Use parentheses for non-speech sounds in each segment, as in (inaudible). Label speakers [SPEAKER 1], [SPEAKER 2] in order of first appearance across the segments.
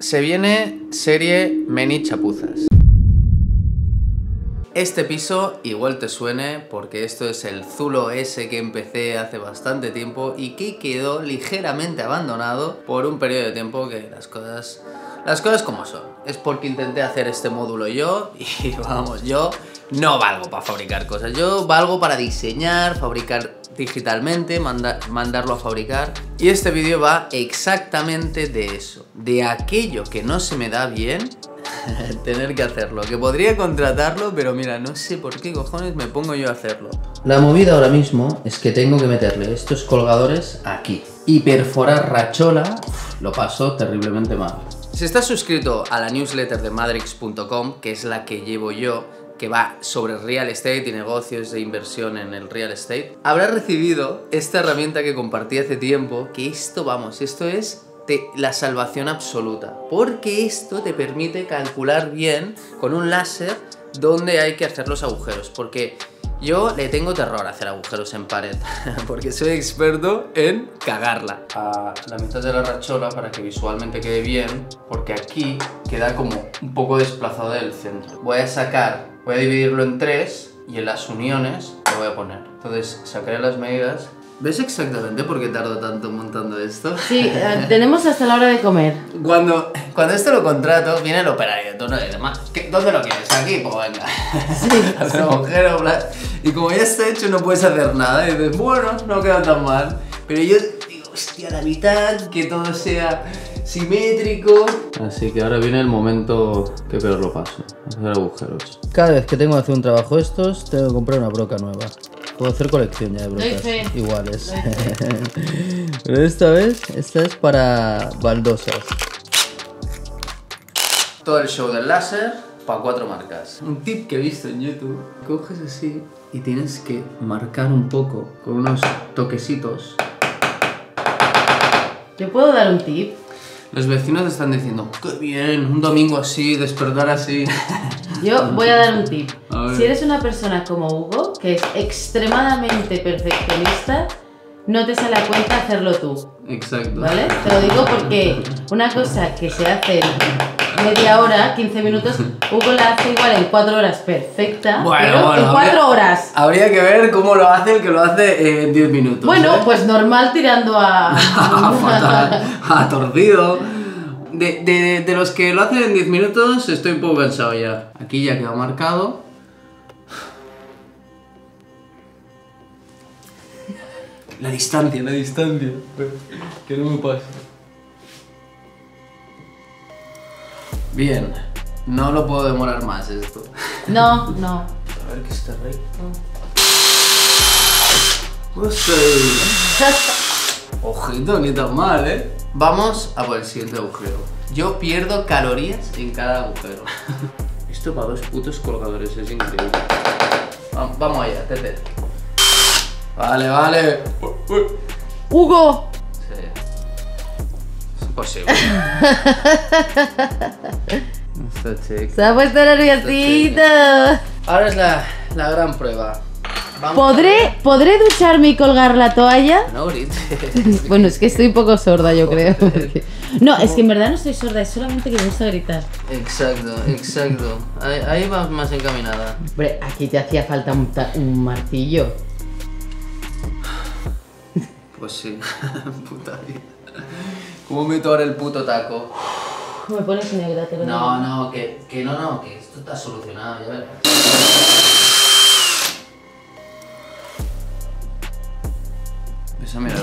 [SPEAKER 1] Se viene serie Meni Chapuzas. Este piso igual te suene porque esto es el Zulo S que empecé hace bastante tiempo y que quedó ligeramente abandonado por un periodo de tiempo que las cosas las cosas como son. Es porque intenté hacer este módulo yo y (laughs) vamos, yo no valgo para fabricar cosas. Yo valgo para diseñar, fabricar digitalmente, mandarlo a fabricar. Y este vídeo va exactamente de eso. De aquello que no se me da bien, (laughs) tener que hacerlo. Que podría contratarlo, pero mira, no sé por qué cojones me pongo yo a hacerlo. La movida ahora mismo es que tengo que meterle estos colgadores aquí. Y perforar rachola, lo paso terriblemente mal. Si estás suscrito a la newsletter de madrix.com, que es la que llevo yo, que va sobre real estate y negocios de inversión en el real estate, habrás recibido esta herramienta que compartí hace tiempo, que esto, vamos, esto es la salvación absoluta, porque esto te permite calcular bien con un láser dónde hay que hacer los agujeros, porque yo le tengo terror a hacer agujeros en pared, (laughs) porque soy experto en cagarla. A la mitad de la rachola para que visualmente quede bien, porque aquí queda como un poco desplazado del centro. Voy a sacar, voy a dividirlo en tres y en las uniones lo voy a poner. Entonces sacaré las medidas ¿Ves exactamente por qué tardo tanto montando esto?
[SPEAKER 2] Sí, eh, tenemos hasta la hora de comer.
[SPEAKER 1] Cuando, cuando esto lo contrato, viene el operario, tú no demás. ¿Dónde lo quieres? Aquí, pues venga. Sí. (laughs) Hacer agujero, Y como ya está hecho, no puedes hacer nada. Y dices, bueno, no queda tan mal. Pero yo digo, hostia, la mitad, que todo sea simétrico. Así que ahora viene el momento que peor lo paso, hacer agujeros. Cada vez que tengo que hacer un trabajo estos, tengo que comprar una broca nueva. Puedo hacer colección ya de brocas iguales. (laughs) Pero esta vez, esta es para baldosas. Todo el show del láser para cuatro marcas. Un tip que he visto en YouTube. Coges así y tienes que marcar un poco con unos toquecitos.
[SPEAKER 2] ¿Te puedo dar un tip?
[SPEAKER 1] Los vecinos están diciendo, qué bien, un domingo así, despertar así. (laughs)
[SPEAKER 2] Yo voy a dar un tip. Si eres una persona como Hugo, que es extremadamente perfeccionista, no te sale a cuenta hacerlo tú.
[SPEAKER 1] Exacto.
[SPEAKER 2] ¿Vale? Te lo digo porque una cosa que se hace en media hora, 15 minutos, Hugo la hace igual en 4 horas perfecta, pero en 4 horas.
[SPEAKER 1] Habría que ver cómo lo hace el que lo hace en 10 minutos.
[SPEAKER 2] Bueno, ¿eh? pues normal tirando a... (laughs) (laughs)
[SPEAKER 1] a torcido. De, de, de, los que lo hacen en 10 minutos estoy un poco cansado ya. Aquí ya queda marcado. La distancia, la distancia. Que no me pase. Bien. No lo puedo demorar más esto.
[SPEAKER 2] No, no.
[SPEAKER 1] A ver que está recto. Ojito, ni tan mal, ¿eh? Vamos a por el siguiente agujero. Yo pierdo calorías en cada agujero. (laughs) Esto para dos putos colgadores es increíble. Vamos allá, tete. Vale, vale.
[SPEAKER 2] ¡Hugo!
[SPEAKER 1] Sí. Es imposible. (laughs)
[SPEAKER 2] Se ha puesto nerviosito.
[SPEAKER 1] Ahora es la, la gran prueba.
[SPEAKER 2] ¿Podré, ¿Podré ducharme y colgar la toalla?
[SPEAKER 1] No
[SPEAKER 2] grites. (laughs) bueno, es que estoy un poco sorda, yo creo. No, es que en verdad no estoy sorda, es solamente que me gusta gritar.
[SPEAKER 1] Exacto, exacto. Ahí, ahí vas más encaminada.
[SPEAKER 2] Hombre, aquí te hacía falta un, un martillo.
[SPEAKER 1] Pues sí, (laughs) puta vida. ¿Cómo meto ahora el puto taco?
[SPEAKER 2] Me pones negra, te lo
[SPEAKER 1] No, no, que, que no, no, que esto está solucionado, ya verás. Esa mira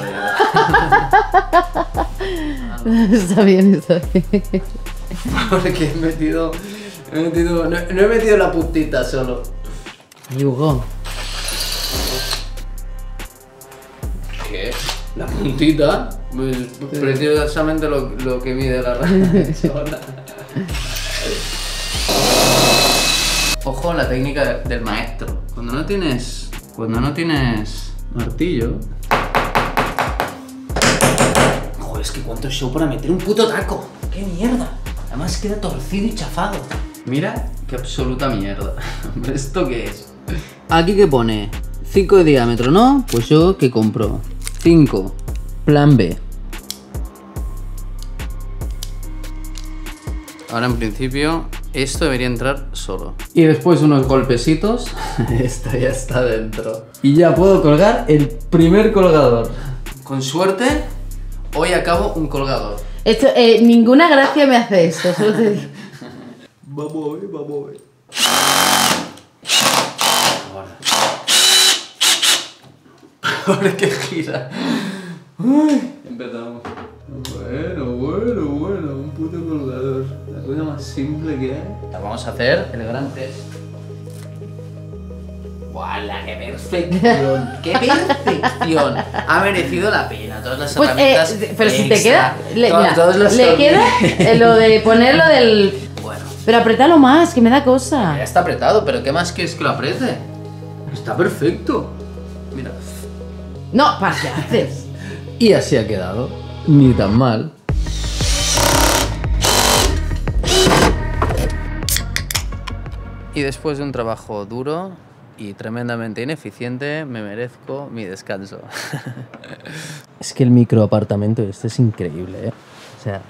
[SPEAKER 1] (laughs)
[SPEAKER 2] Está bien, está bien.
[SPEAKER 1] Porque he metido. He metido. No, no he metido la puntita solo.
[SPEAKER 2] Hugo.
[SPEAKER 1] ¿La puntita? Pues precisamente lo, lo que mide la rachola. (laughs) Ojo la técnica del maestro. Cuando no tienes. Cuando no tienes martillo. Joder, es que cuánto show para meter un puto taco. ¡Qué mierda! Además queda torcido y chafado. Mira, qué absoluta mierda. (laughs) ¿Esto qué es? Aquí que pone 5 de diámetro, ¿no? Pues yo que compro 5. Plan B.
[SPEAKER 3] Ahora en principio esto debería entrar solo.
[SPEAKER 1] Y después unos golpecitos. (laughs)
[SPEAKER 3] esto ya está dentro.
[SPEAKER 1] Y ya puedo colgar el primer colgador.
[SPEAKER 3] Con suerte, hoy acabo un colgador.
[SPEAKER 2] Esto, eh, ninguna gracia me hace esto, solo te digo. (laughs)
[SPEAKER 1] Vamos a ver, vamos a ver.
[SPEAKER 3] Ahora. Ahora que gira. Uy, empezamos. Bueno, bueno, bueno, un puto colgador. La cosa más simple que hay. Vamos a hacer el gran test. ¡Wala! ¡Qué perfección! (laughs) ¡Qué perfección! Ha merecido la pena. Todas las
[SPEAKER 2] Pues, eh,
[SPEAKER 3] herramientas.
[SPEAKER 2] pero si te queda. Le,
[SPEAKER 3] to-
[SPEAKER 2] mira,
[SPEAKER 3] todos los
[SPEAKER 2] le queda eh, lo de ponerlo (laughs) del.
[SPEAKER 3] Bueno,
[SPEAKER 2] Pero apriétalo más, que me da cosa.
[SPEAKER 3] ya está apretado, pero ¿qué más quieres que lo apriete? Está perfecto. Mira.
[SPEAKER 2] No, ¿para qué haces? (laughs)
[SPEAKER 1] Y así ha quedado. Ni tan mal.
[SPEAKER 3] Y después de un trabajo duro y tremendamente ineficiente, me merezco mi descanso. (laughs)
[SPEAKER 1] Es que el microapartamento este es increíble, ¿eh? O sea,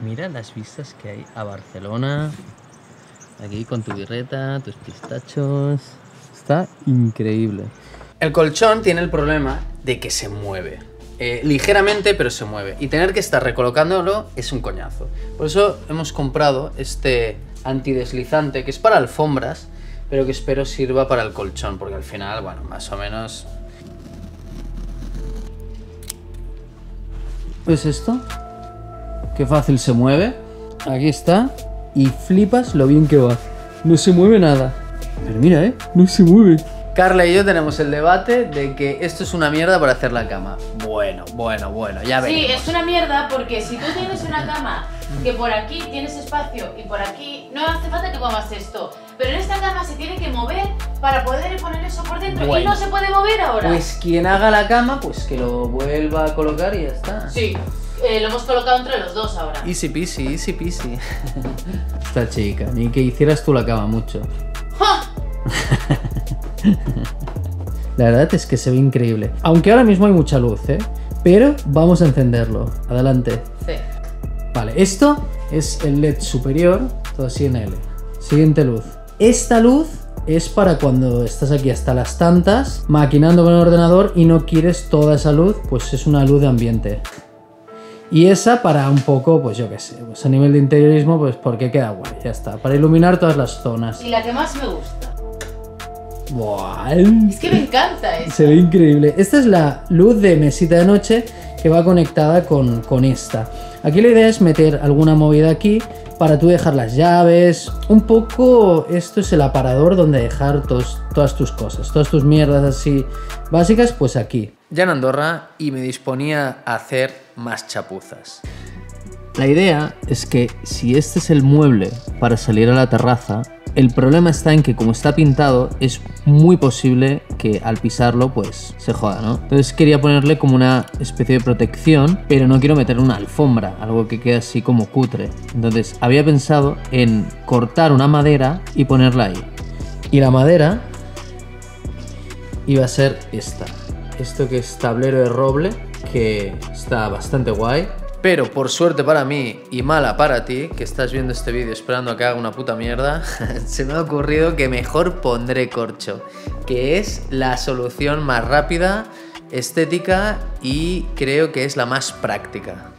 [SPEAKER 1] mira las vistas que hay a Barcelona. Aquí con tu birreta, tus pistachos. Está increíble.
[SPEAKER 3] El colchón tiene el problema de que se mueve. Eh, ligeramente, pero se mueve. Y tener que estar recolocándolo es un coñazo. Por eso hemos comprado este antideslizante que es para alfombras, pero que espero sirva para el colchón, porque al final, bueno, más o menos
[SPEAKER 1] ¿Ves esto? Qué fácil se mueve. Aquí está. Y flipas lo bien que va. No se mueve nada. Pero mira, ¿eh? No se mueve.
[SPEAKER 3] Carla y yo tenemos el debate de que esto es una mierda para hacer la cama. Bueno, bueno, bueno, ya
[SPEAKER 2] Sí,
[SPEAKER 3] veremos.
[SPEAKER 2] es una mierda porque si tú tienes una cama que por aquí tienes espacio y por aquí no hace falta que muevas esto. Pero en esta cama se tiene que mover para poder poner eso por dentro y no se puede mover ahora.
[SPEAKER 3] Pues quien haga la cama, pues que lo vuelva a colocar y ya está.
[SPEAKER 2] Sí, eh, lo hemos colocado entre los dos ahora.
[SPEAKER 3] Easy peasy, easy peasy. (laughs)
[SPEAKER 1] Esta chica. Ni que hicieras tú la cama mucho.
[SPEAKER 2] ¡Ja! (laughs) (laughs)
[SPEAKER 1] La verdad es que se ve increíble. Aunque ahora mismo hay mucha luz, ¿eh? Pero vamos a encenderlo. Adelante.
[SPEAKER 2] Sí.
[SPEAKER 1] Vale, esto es el LED superior, todo así en L. Siguiente luz. Esta luz es para cuando estás aquí hasta las tantas, maquinando con el ordenador y no quieres toda esa luz, pues es una luz de ambiente. Y esa para un poco, pues yo qué sé, pues a nivel de interiorismo, pues porque queda guay, ya está. Para iluminar todas las zonas.
[SPEAKER 2] Y la que más me gusta.
[SPEAKER 1] Buah,
[SPEAKER 2] Es que me encanta eso.
[SPEAKER 1] se ve increíble. Esta es la luz de mesita de noche que va conectada con, con esta. Aquí la idea es meter alguna movida aquí para tú dejar las llaves. Un poco esto es el aparador donde dejar tos- todas tus cosas, todas tus mierdas así básicas, pues aquí.
[SPEAKER 3] Ya en Andorra y me disponía a hacer más chapuzas.
[SPEAKER 1] La idea es que si este es el mueble para salir a la terraza, el problema está en que como está pintado es muy posible que al pisarlo pues se joda, ¿no? Entonces quería ponerle como una especie de protección, pero no quiero meter una alfombra, algo que quede así como cutre. Entonces había pensado en cortar una madera y ponerla ahí. Y la madera iba a ser esta. Esto que es tablero de roble, que está bastante guay.
[SPEAKER 3] Pero por suerte para mí y mala para ti, que estás viendo este vídeo esperando a que haga una puta mierda, (laughs) se me ha ocurrido que mejor pondré corcho, que es la solución más rápida, estética y creo que es la más práctica.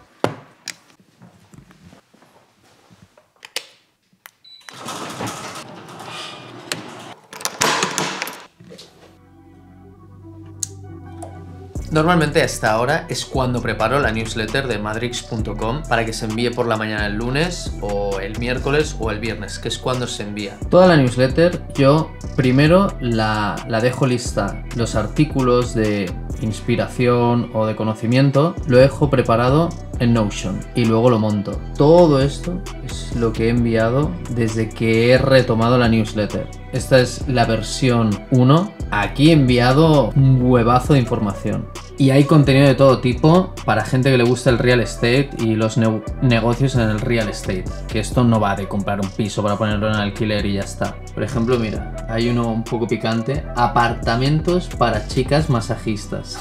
[SPEAKER 3] Normalmente hasta ahora es cuando preparo la newsletter de madrix.com para que se envíe por la mañana el lunes o el miércoles o el viernes, que es cuando se envía.
[SPEAKER 1] Toda la newsletter yo primero la, la dejo lista. Los artículos de inspiración o de conocimiento lo dejo preparado en Notion y luego lo monto. Todo esto es lo que he enviado desde que he retomado la newsletter. Esta es la versión 1. Aquí he enviado un huevazo de información.
[SPEAKER 4] Y hay contenido de todo tipo para gente que le gusta el real estate y los negocios en el real estate. Que esto no va de comprar un piso para ponerlo en alquiler y ya está. Por ejemplo, mira, hay uno un poco picante. Apartamentos para chicas masajistas.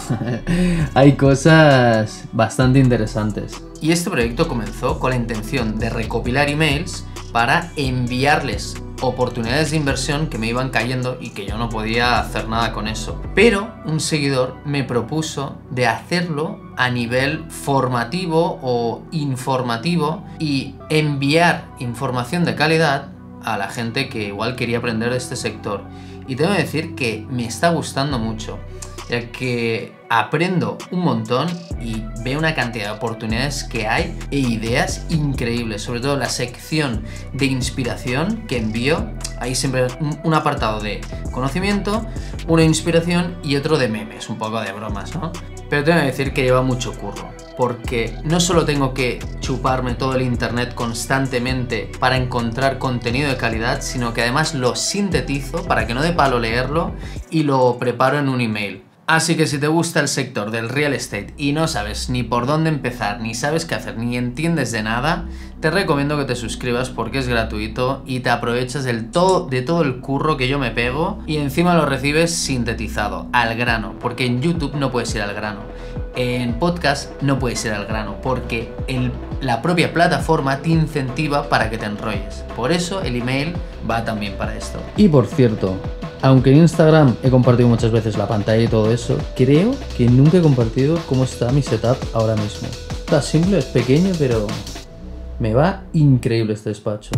[SPEAKER 4] (laughs) hay cosas bastante interesantes.
[SPEAKER 1] Y este proyecto comenzó con la intención de recopilar emails para enviarles oportunidades de inversión que me iban cayendo y que yo no podía hacer nada con eso. Pero un seguidor me propuso de hacerlo a nivel formativo o informativo y enviar información de calidad a la gente que igual quería aprender de este sector. Y tengo que decir que me está gustando mucho ya que aprendo un montón y veo una cantidad de oportunidades que hay e ideas increíbles, sobre todo la sección de inspiración que envío, hay siempre un apartado de conocimiento, una inspiración y otro de memes, un poco de bromas, ¿no? Pero tengo que decir que lleva mucho curro, porque no solo tengo que chuparme todo el internet constantemente para encontrar contenido de calidad, sino que además lo sintetizo para que no dé palo leerlo y lo preparo en un email. Así que si te gusta el sector del real estate y no sabes ni por dónde empezar, ni sabes qué hacer, ni entiendes de nada, te recomiendo que te suscribas porque es gratuito y te aprovechas del todo, de todo el curro que yo me pego y encima lo recibes sintetizado, al grano, porque en YouTube no puedes ir al grano. En podcast no puedes ir al grano porque la propia plataforma te incentiva para que te enrolles. Por eso el email va también para esto.
[SPEAKER 4] Y por cierto, aunque en Instagram he compartido muchas veces la pantalla y todo eso, creo que nunca he compartido cómo está mi setup ahora mismo. Está simple, es pequeño, pero me va increíble este despacho.